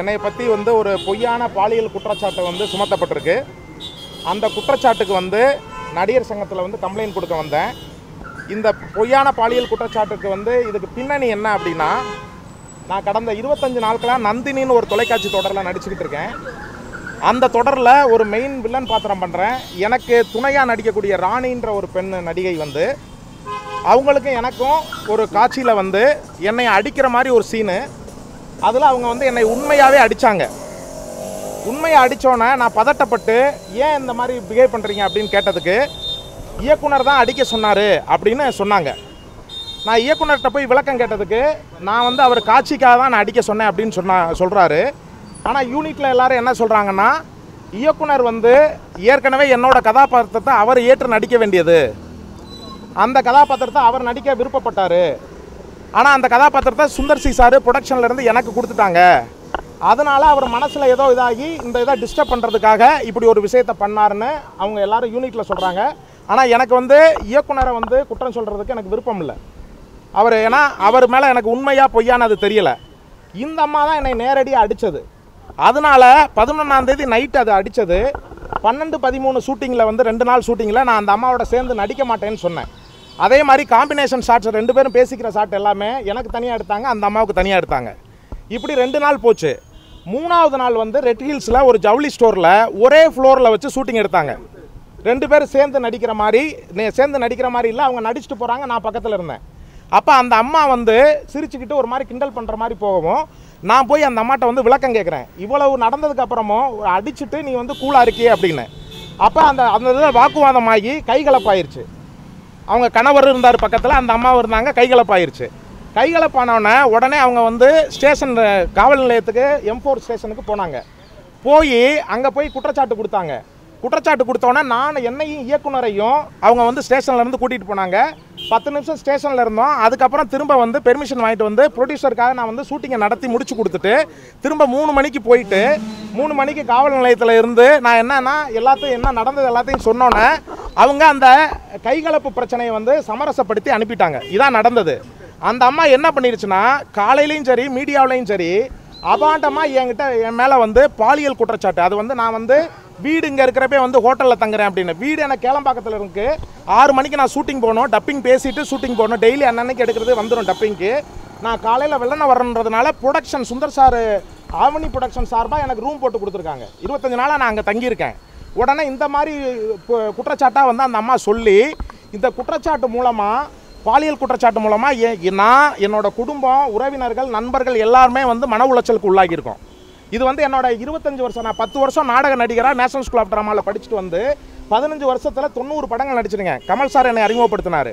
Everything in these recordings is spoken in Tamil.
என்னை பற்றி வந்து ஒரு பொய்யான பாலியல் குற்றச்சாட்டை வந்து சுமத்தப்பட்டிருக்கு. அந்த குற்றச்சாட்டுக்கு வந்து நடிகர் சங்கத்தில் வந்து கம்ப்ளைண்ட் கொடுக்க வந்தேன். இந்த பொய்யான பாலியல் குற்றச்சாட்டுக்கு வந்து இதுக்கு பின்னணி என்ன அப்படின்னா நான் கடந்த இருபத்தஞ்சு நாட்களாக நந்தினின்னு ஒரு தொலைக்காட்சி தொடரில் நடிச்சுக்கிட்டு இருக்கேன். அந்த தொடரில் ஒரு மெயின் வில்லன் பாத்திரம் பண்ணுறேன் எனக்கு துணையாக நடிக்கக்கூடிய ராணின்ற ஒரு பெண் நடிகை வந்து அவங்களுக்கும் எனக்கும் ஒரு காட்சியில் வந்து என்னை அடிக்கிற மாதிரி ஒரு சீனு அதில் அவங்க வந்து என்னை உண்மையாகவே அடித்தாங்க உண்மையை அடித்தோன்னே நான் பதட்டப்பட்டு ஏன் இந்த மாதிரி பிஹேவ் பண்ணுறீங்க அப்படின்னு கேட்டதுக்கு இயக்குனர் தான் அடிக்க சொன்னார் அப்படின்னு சொன்னாங்க. நான் இயக்குனர்கிட்ட போய் விளக்கம் கேட்டதுக்கு நான் வந்து அவர் காட்சிக்காக தான் நான் அடிக்க சொன்னேன் அப்படின்னு சொன்னா சொல்கிறாரு ஆனால் யூனிட்டில் எல்லோரும் என்ன சொல்கிறாங்கன்னா இயக்குனர் வந்து ஏற்கனவே என்னோட கதாபாத்திரத்தை அவர் ஏற்று நடிக்க வேண்டியது. அந்த கதாபாத்திரத்தை அவர் நடிக்க விருப்பப்பட்டார். ஆனால் அந்த கதாபாத்திரத்தை சுந்தர் சி சார் ப்ரொடக்ஷன்லேருந்து எனக்கு கொடுத்துட்டாங்க. அதனால் அவர் மனசில் ஏதோ இதாகி இந்த இதை டிஸ்டர்ப் பண்ணுறதுக்காக இப்படி ஒரு விஷயத்தை பண்ணாருன்னு அவங்க எல்லாரும் யூனிட்டில் சொல்கிறாங்க ஆனால் எனக்கு வந்து இயக்குனரை வந்து குற்றம் சொல்கிறதுக்கு எனக்கு விருப்பம் இல்லை. அவர் ஏன்னா அவர் மேலே எனக்கு உண்மையாக பொய்யானது தெரியலை. இந்த அம்மா தான் என்னை நேரடியாக அடித்தது அதனால பதினொன்றாந்தேதி நைட் அது அடித்தது பன்னெண்டு பதிமூணு ஷூட்டிங்கில் வந்து ரெண்டு நாள் ஷூட்டிங்கில் நான் அந்த அம்மாவோட சேர்ந்து நடிக்க மாட்டேன்னு சொன்னேன். அதே மாதிரி காம்பினேஷன் ஷாட்ஸ் ரெண்டு பேரும் பேசிக்கிற ஷாட் எல்லாமே எனக்கு தனியாக எடுத்தாங்க அந்த அம்மாவுக்கு தனியாக எடுத்தாங்க. இப்படி ரெண்டு நாள் போச்சு. மூணாவது நாள் வந்து ரெட் ஹில்ஸில் ஒரு ஜவுளி ஸ்டோரில் ஒரே ஃப்ளோரில் வச்சு ஷூட்டிங் எடுத்தாங்க. ரெண்டு பேரும் சேர்ந்து நடிக்கிற மாதிரி சேர்ந்து நடிக்கிற மாதிரி இல்லை அவங்க நடிச்சுட்டு போகிறாங்க நான் பக்கத்தில் இருந்தேன். அப்போ அந்த அம்மா வந்து சிரிச்சுக்கிட்டு ஒரு மாதிரி கிண்டல் பண்ணுற மாதிரி போகவும் நான் போய் அந்த அம்மாட்ட வந்து விளக்கம் கேட்குறேன் இவ்வளவு நடந்ததுக்கு அப்புறமும் அடிச்சுட்டு நீ வந்து கூலாக இருக்கியே அப்படின்னு. அப்போ அந்த அந்த இதில் வாக்குவாதமாகி கைகலப்பாயிருச்சு அவங்க கணவர் இருந்தார் பக்கத்தில் அந்த அம்மாவும் இருந்தாங்க கைகலப்பாயிருச்சு. கைகலப்பானோடனே உடனே அவங்க வந்து ஸ்டேஷன் காவல் நிலையத்துக்கு எம்ஃபோர் ஸ்டேஷனுக்கு போனாங்க. போய் அங்கே போய் குற்றச்சாட்டு கொடுத்தாங்க. குற்றச்சாட்டு கொடுத்தோன்னே நான் என்னையும் இயக்குனரையும் அவங்க வந்து ஸ்டேஷன்லேருந்து கூட்டிகிட்டு போனாங்க. பத்து நிமிஷம் ஸ்டேஷனில் இருந்தோம். அதுக்கப்புறம் திரும்ப வந்து பெர்மிஷன் வாங்கிட்டு வந்து ப்ரொடியூசருக்காக நான் வந்து ஷூட்டிங்கை நடத்தி முடிச்சு கொடுத்துட்டு திரும்ப மூணு மணிக்கு போயிட்டு மூணு மணிக்கு காவல் நிலையத்தில் இருந்து நான் என்னன்னா எல்லாத்தையும் என்ன நடந்தது எல்லாத்தையும் சொன்னோன்னே அவங்க அந்த கைகலப்பு பிரச்சனையை வந்து சமரசப்படுத்தி அனுப்பிட்டாங்க. இதான் நடந்தது. அந்த அம்மா என்ன பண்ணிருச்சுன்னா காலையிலையும் சரி மீடியாவிலையும் சரி அபாண்டமாக என்கிட்ட என் மேலே வந்து பாலியல் குற்றச்சாட்டு. அது வந்து நான் வந்து வீடு இங்கே இருக்கிறப்பே வந்து ஹோட்டலில் தங்குறேன் அப்படின்னு. வீடு எனக்கு கேளம்பாக்கத்தில் இருக்கு. ஆறு மணிக்கு நான் ஷூட்டிங் போகணும். டப்பிங் பேசிட்டு ஷூட்டிங் போகணும். டெய்லி அன்னன்னைக்கு எடுக்கிறது வந்துடும் டப்பிங்க்கு நான் காலையில் வெள்ளன வரன்றதுனால production Sundar sir Avni production சார்பாக எனக்கு ரூம் போட்டு கொடுத்துருக்காங்க. இருபத்தஞ்சு நாளாக நான் அங்கே தங்கியிருக்கேன். உடனே இந்த மாதிரி குற்றச்சாட்டாக வந்து அந்த அம்மா சொல்லி இந்த குற்றச்சாட்டு மூலமாக பாலியல் குற்றச்சாட்டு மூலமாக நான் என்னோடய குடும்பம் உறவினர்கள் நண்பர்கள் எல்லாருமே வந்து மன உளைச்சலுக்கு உள்ளாகியிருக்கோம் இது வந்து என்னோட இருபத்தஞ்சி வருஷம் நான் பத்து வருஷம் நாடக நடிகராக நேஷனல் ஸ்கூல் ஆஃப் ட்ராமாவில் படிச்சுட்டு வந்து பதினஞ்சு வருஷத்தில் தொண்ணூறு படங்கள் நடிச்சிருக்கேன். கமல் சார் என்னை அறிமுகப்படுத்தினார்.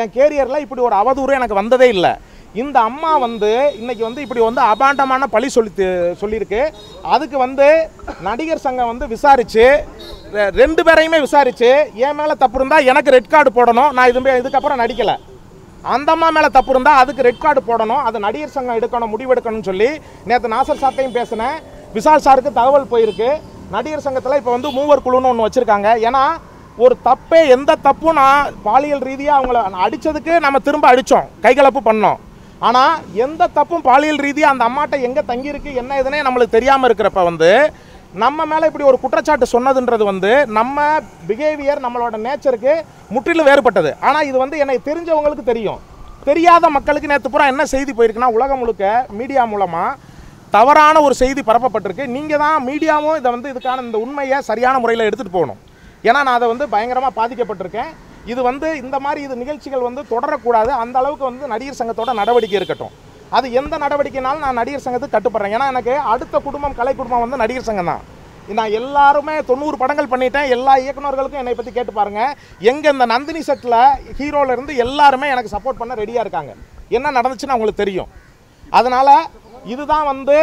என் கேரியரில் இப்படி ஒரு அவதூறு எனக்கு வந்ததே இல்லை. இந்த அம்மா வந்து இன்னைக்கு வந்து இப்படி வந்து அபாண்டமான பழி சொல்லி சொல்லியிருக்கு. அதுக்கு வந்து நடிகர் சங்கம் வந்து விசாரிச்சு ரெ- ரெண்டு பேரையுமே விசாரிச்சு என் மேலே தப்பு இருந்தால் எனக்கு ரெட் கார்டு போடணும் நான் இது இதுக்கப்புறம் நடிக்கலை. அந்த அம்மா மேலே தப்பு இருந்தால் அதுக்கு ரெட் கார்டு போடணும் அது நடிகர் சங்கம் எடுக்கணும் முடிவெடுக்கணும்னு சொல்லி நேற்று நாசர் சார்ட்டையும் பேசினேன். விஷால் சாருக்கு தகவல் போயிருக்கு. நடிகர் சங்கத்தில் இப்போ வந்து மூவர் குழுன்னு ஒன்று வச்சுருக்காங்க. ஏன்னா ஒரு தப்பே எந்த தப்பும் நான் பாலியல் ரீதியாக அவங்கள அடித்ததுக்கு நம்ம திரும்ப அடித்தோம் கைகலப்பு பண்ணோம். ஆனால் எந்த தப்பும் பாலியல் ரீதியாக அந்த அம்மாட்ட எங்கே தங்கியிருக்கு என்ன இதுனே நம்மளுக்கு தெரியாமல் இருக்கிறப்ப வந்து நம்ம மேலே இப்படி ஒரு குற்றச்சாட்டு சொன்னதுன்றது வந்து நம்ம பிஹேவியர் நம்மளோட நேச்சருக்கு முற்றிலும் வேறுபட்டது. ஆனால் இது வந்து என்னை தெரிஞ்சவங்களுக்கு தெரியும். தெரியாத மக்களுக்கு நேற்று பூரா என்ன செய்தி போயிருக்குன்னா உலகம் முழுக்க மீடியா மூலமாக தவறான ஒரு செய்தி பரப்பப்பட்டிருக்கு. நீங்கள் தான் மீடியாவும் இதை வந்து இதுக்கான இந்த உண்மையை சரியான முறையில் எடுத்துகிட்டு போகணும். ஏன்னா நான் அதை வந்து பயங்கரமாக பாதிக்கப்பட்டிருக்கேன். இது வந்து இந்த மாதிரி இது நிகழ்ச்சிகள் வந்து தொடரக்கூடாது. அந்த அளவுக்கு வந்து நடிகர் சங்கத்தோட நடவடிக்கை இருக்கட்டும். அது எந்த நடவடிக்கைனாலும் நான் நடிகர் சங்கத்துக்கு கட்டுப்படுறேன் ஏன்னா எனக்கு அடுத்த குடும்பம் கலை குடும்பம் வந்து நடிகர் சங்கம் தான். நான் எல்லாருமே தொண்ணூறு படங்கள் பண்ணிட்டேன். எல்லா இயக்குனர்களுக்கும் என்னை பற்றி கேட்டு பாருங்க. எங்கே இந்த நந்தினி செட்டில் ஹீரோவிலேருந்து இருந்து எல்லாருமே எனக்கு சப்போர்ட் பண்ண ரெடியாக இருக்காங்க. என்ன நடந்துச்சுன்னு அவங்களுக்கு தெரியும். அதனால் இதுதான் வந்து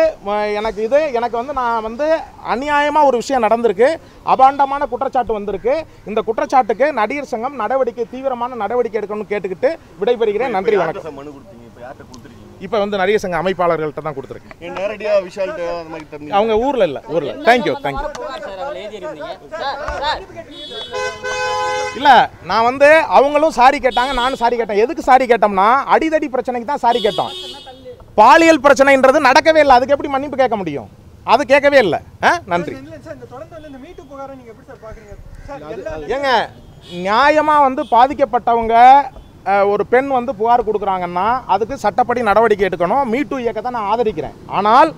எனக்கு இது எனக்கு வந்து நான் வந்து அநியாயமாக ஒரு விஷயம் நடந்திருக்கு. அபாண்டமான குற்றச்சாட்டு வந்திருக்கு. இந்த குற்றச்சாட்டுக்கு நடிகர் சங்கம் நடவடிக்கை தீவிரமான நடவடிக்கை எடுக்கணும்னு கேட்டுக்கிட்டு விடைபெறுகிறேன். நன்றி வணக்கம். இப்போ வந்து நடிகர் சங்க அமைப்பாளர்கள்ட்ட தான் கொடுத்துருக்கேன். நீங்க நேரடியா விஷால்கிட்ட அந்த மாதிரி தெரிஞ்சு அவங்க ஊரில் இல்லை ஊரில். தேங்க்யூ தேங்க்யூ இல்லை நான் வந்து அவங்களும் சாரி கேட்டாங்க நானும் சாரி கேட்டேன். எதுக்கு சாரி கேட்டோம்னா அடிதடி பிரச்சனைக்கு தான் சாரி கேட்டோம். பாலியல் பிரச்சனைன்றது நடக்கவே இல்லை. அதுக்கு எப்படி மன்னிப்பு கேட்க முடியும்? அது கேட்கவே இல்லை. ஆ? நன்றி. ஏங்க நியாயமாக வந்து பாதிக்கப்பட்டவங்க ஒரு பெண் வந்து புகார் கொடுக்குறாங்கன்னா அதுக்கு சட்டப்படி நடவடிக்கை எடுக்கணும். மீட்டு இயக்கத்தை நான் ஆதரிக்கிறேன். ஆனால்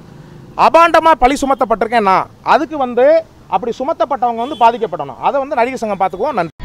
அபாண்டமாக பழி சுமத்தப்பட்டிருக்கேன் நான் அதுக்கு வந்து அப்படி சுமத்தப்பட்டவங்க வந்து பாதிக்கப்படணும். அதை வந்து நடிகர் சங்கம் பார்த்துக்குவோம். நன்றி.